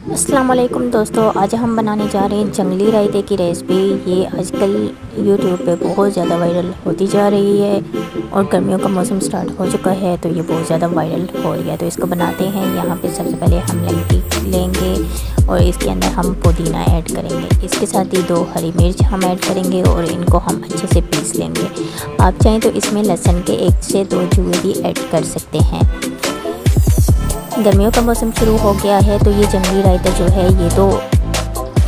असलम दोस्तों, आज हम बनाने जा रहे हैं जंगली रायते की रेसिपी। ये आजकल यूट्यूब पे बहुत ज़्यादा वायरल होती जा रही है और गर्मियों का मौसम स्टार्ट हो चुका है तो ये बहुत ज़्यादा वायरल हो रही है तो इसको बनाते हैं। यहाँ पे सबसे पहले हम लंकी लेंगे और इसके अंदर हम पुदीना ऐड करेंगे। इसके साथ ही दो हरी मिर्च हम ऐड करेंगे और इनको हम अच्छे से पीस लेंगे। आप चाहें तो इसमें लहसन के एक से दो जुए भी ऐड कर सकते हैं। गर्मियों का मौसम शुरू हो गया है तो ये जंगली रायता जो है, ये तो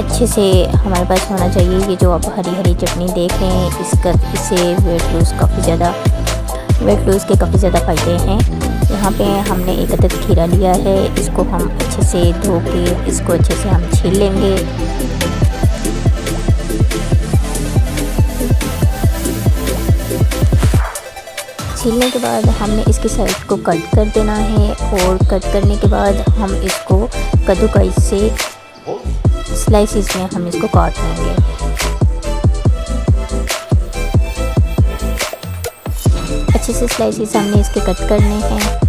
अच्छे से हमारे पास होना चाहिए। ये जो आप हरी हरी चटनी देख रहे हैं, इसका, इससे वेट लूज़ काफ़ी ज़्यादा वेट लूज़ के काफ़ी ज़्यादा फ़ायदे हैं। यहाँ पे हमने एक अदद खीरा लिया है, इसको हम अच्छे से धो के, इसको अच्छे से हम छील लेंगे। छीलने के बाद हमने इसकी साइड को कट कर देना है और कट करने के बाद हम इसको कद्दूकाई से स्लाइसिस में हम इसको काट लेंगे अच्छे से स्लाइसिस हमने इसके कट करने हैं।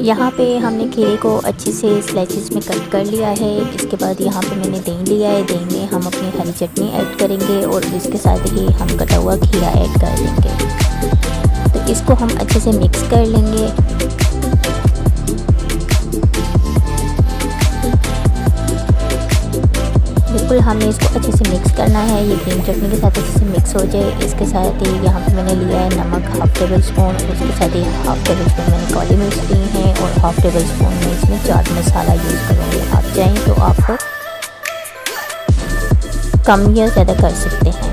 यहाँ पे हमने खीरे को अच्छे से स्लाइसिस में कट कर लिया है। इसके बाद यहाँ पे मैंने दही लिया है। दही में हम अपनी हरी चटनी ऐड करेंगे और इसके साथ ही हम कटा हुआ खीरा ऐड कर लेंगे तो इसको हम अच्छे से मिक्स कर लेंगे। बिल्कुल हमें इसको अच्छे से मिक्स करना है। ये ग्रीन चटनी के साथ अच्छे से मिक्स हो जाए। इसके साथ ही यहाँ पर मैंने लिया है नमक हाफ़ टेबल स्पून उसके साथ ही हाफ़ टेबल स्पून मैंने काली मिर्च ली है और हाफ़ टेबल स्पून में इसमें चाट मसाला यूज़ करूँगी। आप चाहें तो आप कम या ज़्यादा कर सकते हैं।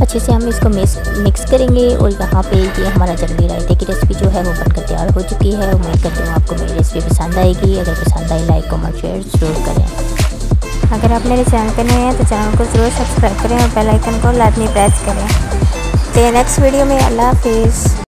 अच्छे से हम इसको मिक्स मिक्स करेंगे और यहाँ पे ये हमारा जल्दी रायते की रेसिपी जो है वो बनकर तैयार हो चुकी है। उम्मीद करती हूँ आपको मेरी रेसिपी पसंद आएगी। अगर पसंद आई लाइक कमेंट शेयर ज़रूर करें। अगर आप मेरे चैनल पर नए हैं तो चैनल को ज़रूर सब्सक्राइब करें और बेल आइकन को लाजमी प्रेस करें। तो नेक्स्ट वीडियो में, अल्लाह हाफिज़।